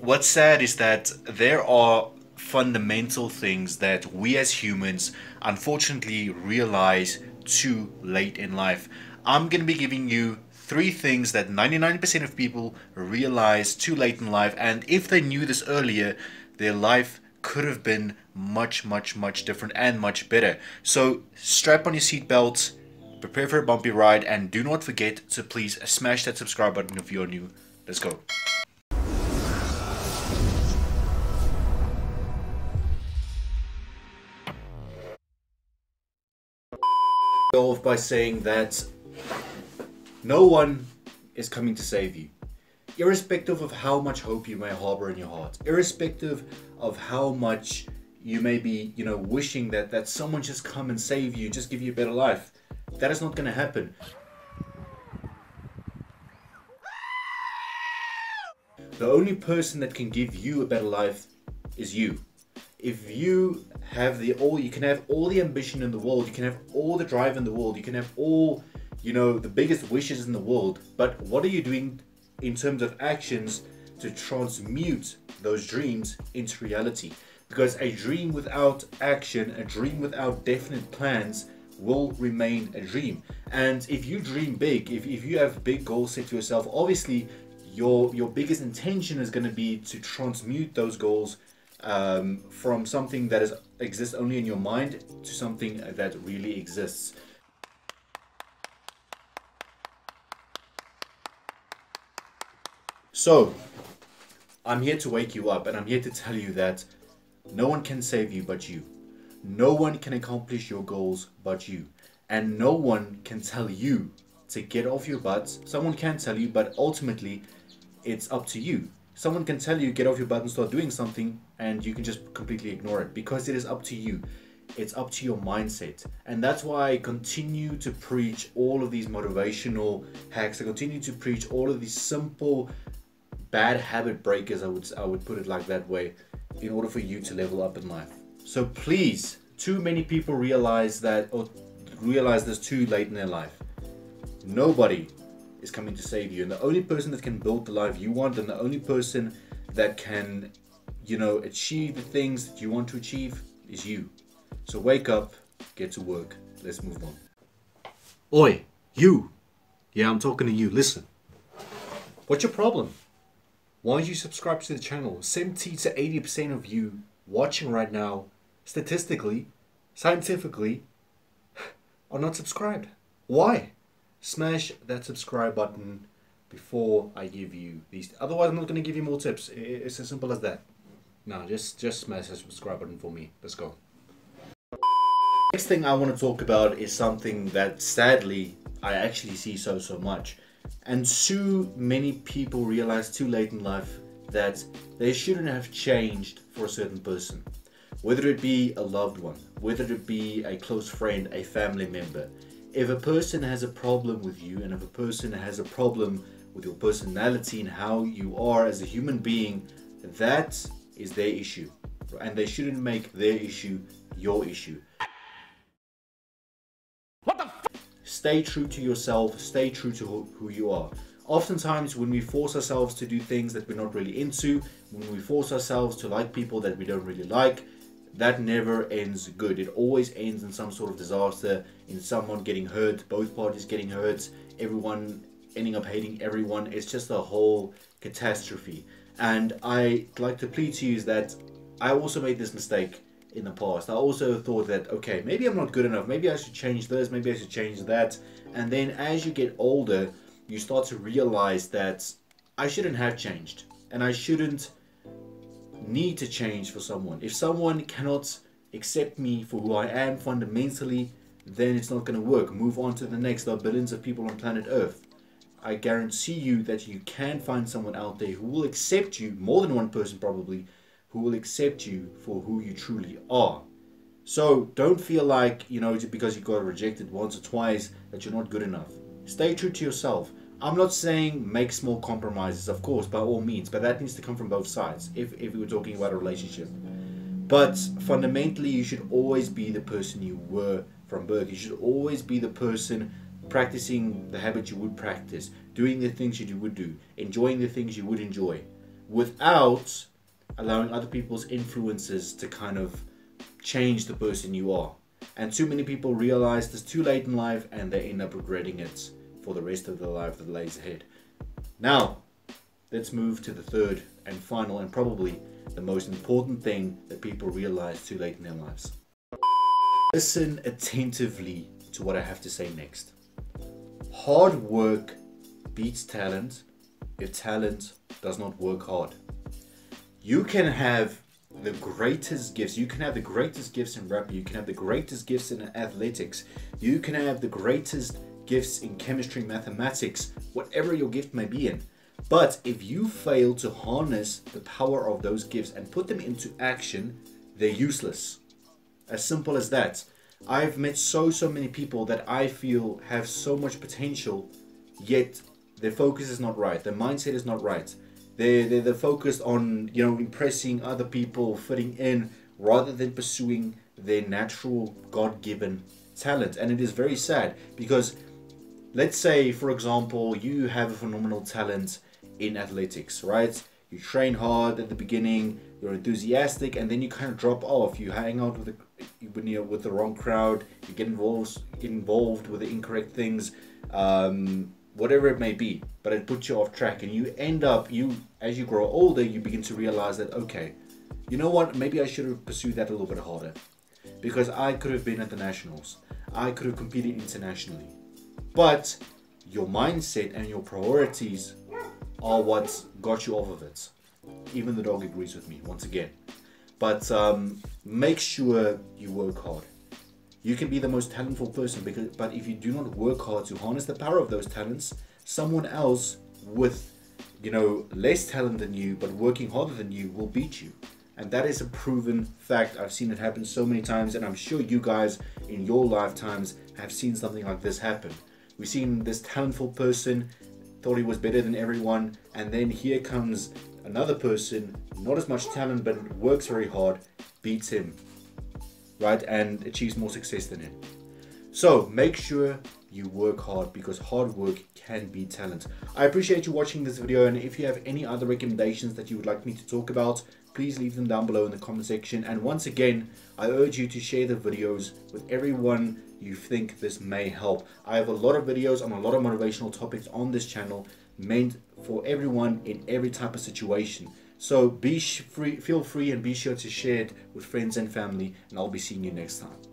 what's sad is that there are fundamental things that we as humans unfortunately realize too late in life. I'm going to be giving you three things that 99% of people realize too late in life, and if they knew this earlier, their life could have been much, much, much different and much better. So strap on your seatbelts, prepare for a bumpy ride, and do not forget to please smash that subscribe button if you're new. Let's go. Off by saying that no one is coming to save you. Irrespective of how much hope you may harbor in your heart, irrespective of how much you may be, you know, wishing that that someone just come and save you, just give you a better life. That is not going to happen. The only person that can give you a better life is you if you have the all you can have all the ambition in the world you can have all the drive in the world you can have all you know the biggest wishes in the world but what are you doing in terms of actions to transmute those dreams into reality? Because a dream without action a dream without definite plans will remain a dream. And if you dream big if, if you have big goals set to yourself obviously your your biggest intention is going to be to transmute those goals um, from something that is exists only in your mind to something that really exists. So, I'm here to wake you up and I'm here to tell you that no one can save you but you. No one can accomplish your goals but you. And no one can tell you to get off your butts. Someone can tell you, but ultimately, it's up to you. Someone can tell you get off your butt and start doing something, and you can just completely ignore it because it is up to you. It's up to your mindset. And that's why I continue to preach all of these motivational hacks. I continue to preach all of these simple bad habit breakers, I would I would put it like that way, in order for you to level up in life. So please, too many people realize that or realize this too late in their life. Nobody is coming to save you. And the only person that can build the life you want and the only person that can, you know, achieve the things that you want to achieve is you. So wake up, get to work. Let's move on. Oi, you. Yeah, I'm talking to you. Listen. What's your problem? Why don't you subscribe to the channel? 70 to 80% of you watching right now, statistically, scientifically, are not subscribed. Why? Smash that subscribe button before I give you these. Otherwise, I'm not going to give you more tips. It's as simple as that. No, just just smash that subscribe button for me. Let's go. Next thing I want to talk about is something that sadly I actually see so so much, and too many people realize too late in life that they shouldn't have changed for a certain person, whether it be a loved one, whether it be a close friend, a family member if a person has a problem with you and if a person has a problem with your personality and how you are as a human being, that is their issue. And they shouldn't make their issue your issue. What the Stay true to yourself, stay true to who you are. Oftentimes, when we force ourselves to do things that we're not really into, when we force ourselves to like people that we don't really like, that never ends good. It always ends in some sort of disaster, in someone getting hurt, both parties getting hurt, everyone ending up hating everyone. It's just a whole catastrophe. And I like to plead to you that I also made this mistake in the past. I also thought that, okay, maybe I'm not good enough. Maybe I should change this. Maybe I should change that. And then as you get older, you start to realize that I shouldn't have changed. And I shouldn't need to change for someone. If someone cannot accept me for who I am fundamentally, then it's not going to work. Move on to the next. There are billions of people on planet Earth. I guarantee you that you can find someone out there who will accept you, more than one person probably, who will accept you for who you truly are. So don't feel like, you know, because you got rejected once or twice that you're not good enough. Stay true to yourself. I'm not saying make small compromises, of course, by all means, but that needs to come from both sides if, if we were talking about a relationship. But fundamentally, you should always be the person you were from birth. You should always be the person practicing the habits you would practice, doing the things you would do, enjoying the things you would enjoy. without allowing other people's influences to kind of change the person you are. And too many people realize this too late in life and they end up regretting it for the rest of the life that lays ahead. Now, let's move to the third and final and probably the most important thing that people realize too late in their lives. Listen attentively to what I have to say next. Hard work beats talent if talent does not work hard. You can have the greatest gifts. You can have the greatest gifts in rap. You can have the greatest gifts in athletics. You can have the greatest gifts in chemistry, mathematics, whatever your gift may be in. But if you fail to harness the power of those gifts and put them into action, they're useless. As simple as that. I've met so, so many people that I feel have so much potential, yet their focus is not right. Their mindset is not right. They're, they're, they're focused on, you know, impressing other people, fitting in, rather than pursuing their natural God given talent. And it is very sad because let's say, for example, you have a phenomenal talent in athletics, right? You train hard at the beginning, you're enthusiastic, and then you kind of drop off. You hang out with the with the wrong crowd, you get involved involved with the incorrect things, um, whatever it may be. But it puts you off track, and you end up you as you grow older, you begin to realize that okay, you know what? Maybe I should have pursued that a little bit harder, because I could have been at the nationals. I could have competed internationally, but your mindset and your priorities are what got you off of it. Even the dog agrees with me once again. But um, make sure you work hard. You can be the most talentful person, because, but if you do not work hard to harness the power of those talents, someone else with you know less talent than you but working harder than you will beat you. And that is a proven fact. I've seen it happen so many times, and I'm sure you guys in your lifetimes have seen something like this happen. We've seen this talentful person thought he was better than everyone, and then here comes another person, not as much talent but works very hard, beats him, right, and achieves more success than him. So make sure you work hard because hard work can be talent. I appreciate you watching this video and if you have any other recommendations that you would like me to talk about, please leave them down below in the comment section. And once again, I urge you to share the videos with everyone you think this may help. I have a lot of videos on a lot of motivational topics on this channel meant for everyone in every type of situation. So be free, feel free and be sure to share it with friends and family and I'll be seeing you next time.